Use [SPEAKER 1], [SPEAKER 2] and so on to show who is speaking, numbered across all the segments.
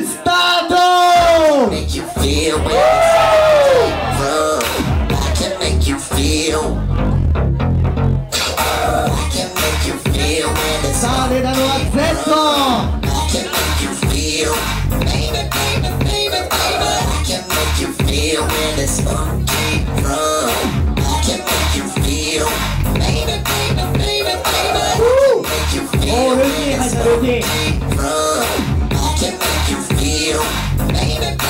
[SPEAKER 1] Estado!
[SPEAKER 2] Make you feel I can make you feel. I can make you feel it's I can make you feel. Baby, baby, baby, baby. I can make you feel funky. I can make you feel. Baby, baby, baby, baby. Baby,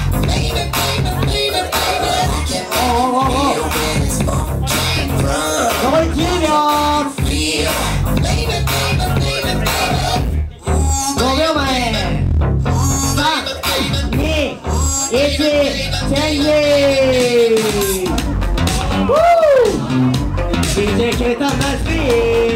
[SPEAKER 1] aceita mais que.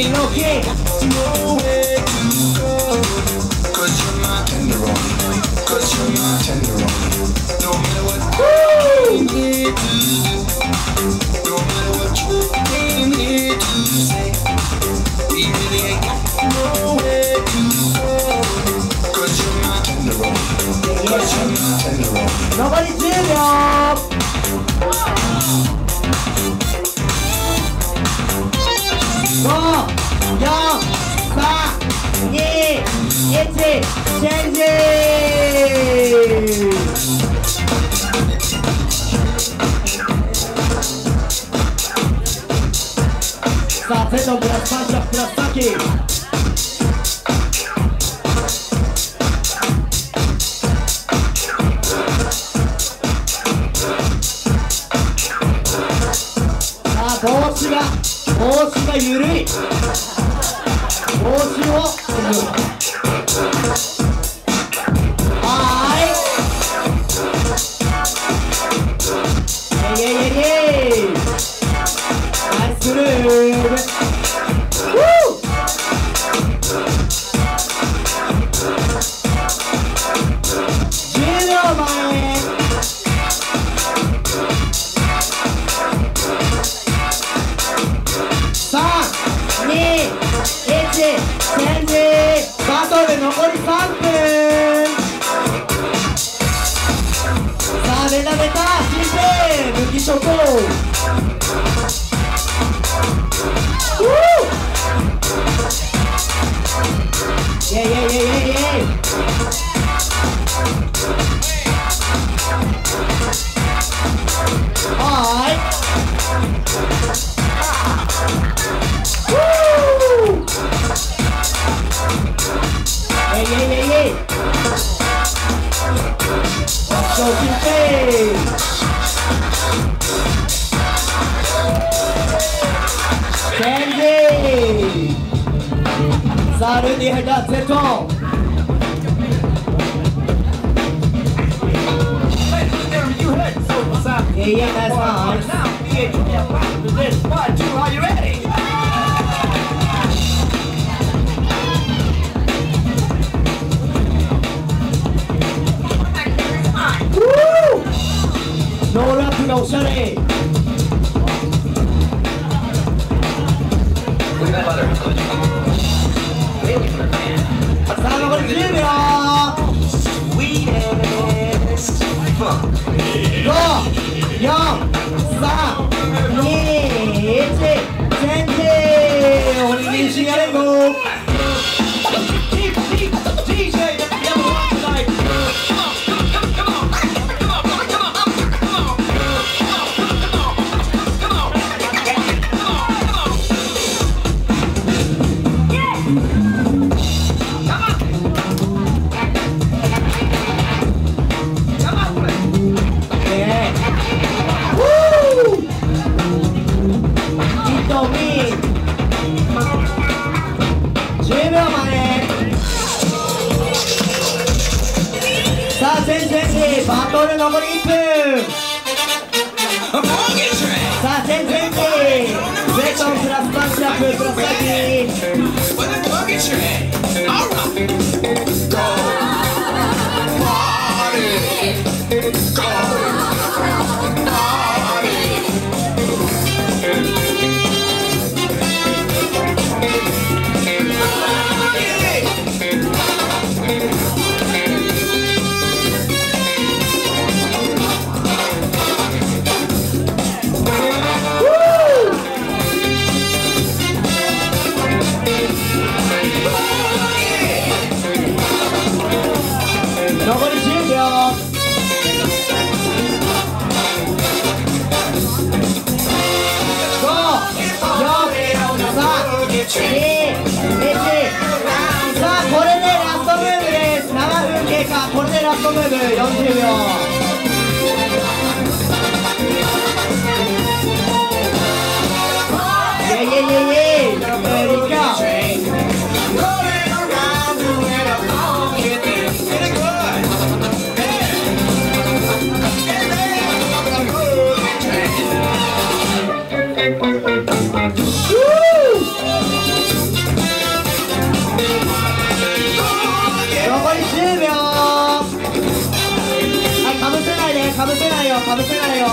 [SPEAKER 1] ain't okay.
[SPEAKER 2] No way to go. Cause you're my tenderoni. Cause you're my tenderoni. No matter what you need to do. No matter what you came here to say. We really ain't got no way to go. Cause you're my tenderoni. Cause you're my tenderoni.
[SPEAKER 1] Nobody did it. 帽子が帽子が緩い。帽子を。so. Woo! Yeah, yeah, yeah, yeah, yeah. Woo! Yeah, yeah, yeah, yeah. So, Hade die Hände zitton. Yeah, that's hard. Now, the age of
[SPEAKER 3] your life this One, two, Are you ready?
[SPEAKER 1] Woo! No rap, no shutting. 幺三一。2020, Barcode nobody film. Sa 1020, welcome to the Smash Up with Prosaki.
[SPEAKER 3] With a target track. All right. Go.
[SPEAKER 1] 妹妹杨幂妹かぶせないよかぶせないよ。